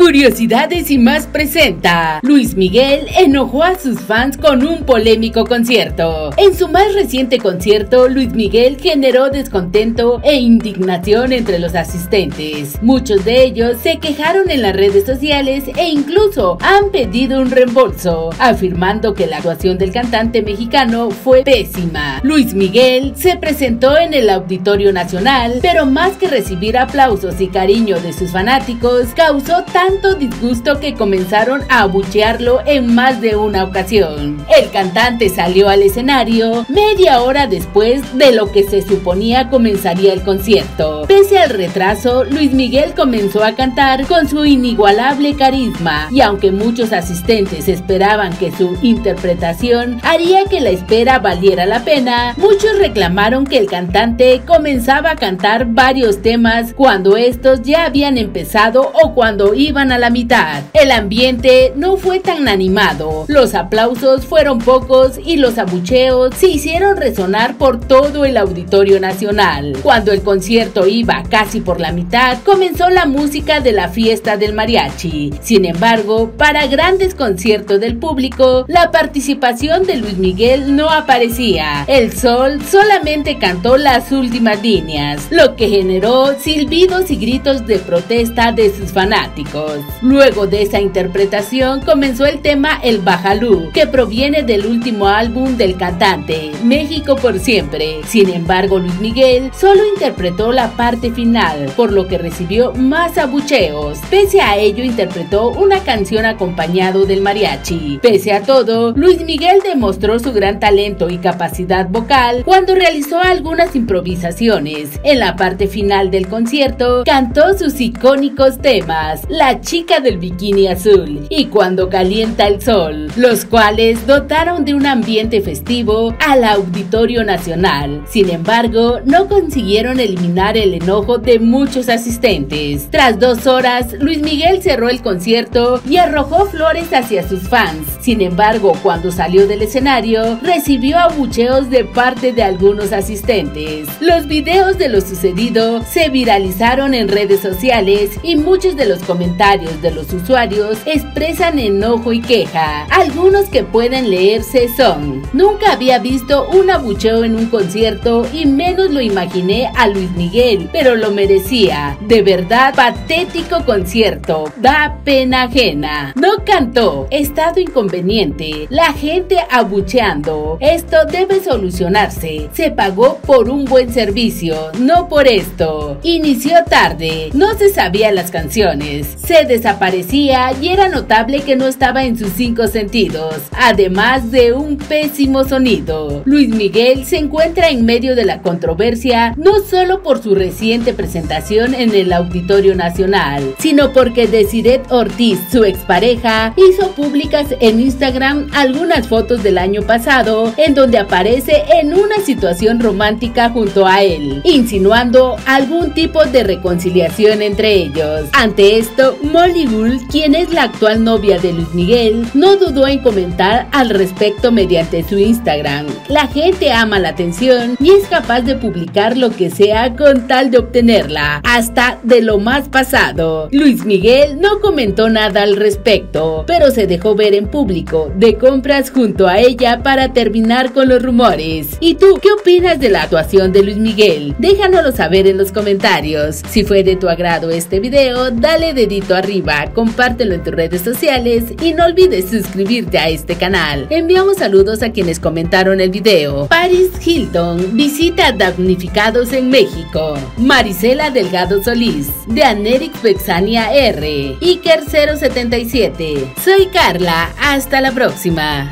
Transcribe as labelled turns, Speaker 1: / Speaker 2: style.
Speaker 1: Curiosidades y más presenta. Luis Miguel enojó a sus fans con un polémico concierto. En su más reciente concierto, Luis Miguel generó descontento e indignación entre los asistentes. Muchos de ellos se quejaron en las redes sociales e incluso han pedido un reembolso, afirmando que la actuación del cantante mexicano fue pésima. Luis Miguel se presentó en el Auditorio Nacional, pero más que recibir aplausos y cariño de sus fanáticos, causó tan tanto disgusto que comenzaron a abuchearlo en más de una ocasión. El cantante salió al escenario media hora después de lo que se suponía comenzaría el concierto. Pese al retraso, Luis Miguel comenzó a cantar con su inigualable carisma y aunque muchos asistentes esperaban que su interpretación haría que la espera valiera la pena, muchos reclamaron que el cantante comenzaba a cantar varios temas cuando estos ya habían empezado o cuando iban a la mitad. El ambiente no fue tan animado, los aplausos fueron pocos y los abucheos se hicieron resonar por todo el Auditorio Nacional. Cuando el concierto iba casi por la mitad, comenzó la música de la fiesta del mariachi. Sin embargo, para grandes conciertos del público, la participación de Luis Miguel no aparecía. El sol solamente cantó las últimas líneas, lo que generó silbidos y gritos de protesta de sus fanáticos. Luego de esa interpretación comenzó el tema El Bajalú, que proviene del último álbum del cantante, México por siempre. Sin embargo, Luis Miguel solo interpretó la parte final, por lo que recibió más abucheos. Pese a ello, interpretó una canción acompañado del mariachi. Pese a todo, Luis Miguel demostró su gran talento y capacidad vocal cuando realizó algunas improvisaciones. En la parte final del concierto, cantó sus icónicos temas, La chica del bikini azul y Cuando calienta el sol, los cuales dotaron de un ambiente festivo al Auditorio Nacional. Sin embargo, no consiguieron eliminar el enojo de muchos asistentes. Tras dos horas, Luis Miguel cerró el concierto y arrojó flores hacia sus fans. Sin embargo, cuando salió del escenario, recibió abucheos de parte de algunos asistentes. Los videos de lo sucedido se viralizaron en redes sociales y muchos de los comentarios de los usuarios expresan enojo y queja. Algunos que pueden leerse son, nunca había visto un abucheo en un concierto y menos lo imaginé a Luis Miguel, pero lo merecía. De verdad, patético concierto, da pena ajena. No cantó, estado inconveniente, la gente abucheando. Esto debe solucionarse. Se pagó por un buen servicio, no por esto. Inició tarde, no se sabía las canciones. Se desaparecía y era notable que no estaba en sus cinco sentidos, además de un pésimo sonido. Luis Miguel se encuentra en medio de la controversia no solo por su reciente presentación en el Auditorio Nacional, sino porque Desiret Ortiz, su expareja, hizo públicas en Instagram algunas fotos del año pasado en donde aparece en una situación romántica junto a él, insinuando algún tipo de reconciliación entre ellos. Ante esto, Molly Bull, quien es la actual novia de Luis Miguel, no dudó en comentar al respecto mediante su Instagram. La gente ama la atención y es capaz de publicar lo que sea con tal de obtenerla, hasta de lo más pasado. Luis Miguel no comentó nada al respecto, pero se dejó ver en público de compras junto a ella para terminar con los rumores. ¿Y tú qué opinas de la actuación de Luis Miguel? Déjanoslo saber en los comentarios. Si fue de tu agrado este video, dale dedito arriba, compártelo en tus redes sociales y no olvides suscribirte a este canal. Enviamos saludos a quienes comentaron el video. Paris Hilton visita damnificados en México. Marisela Delgado Solís, de Anerix Bexania R. Iker 077. Soy Carla, hasta la próxima.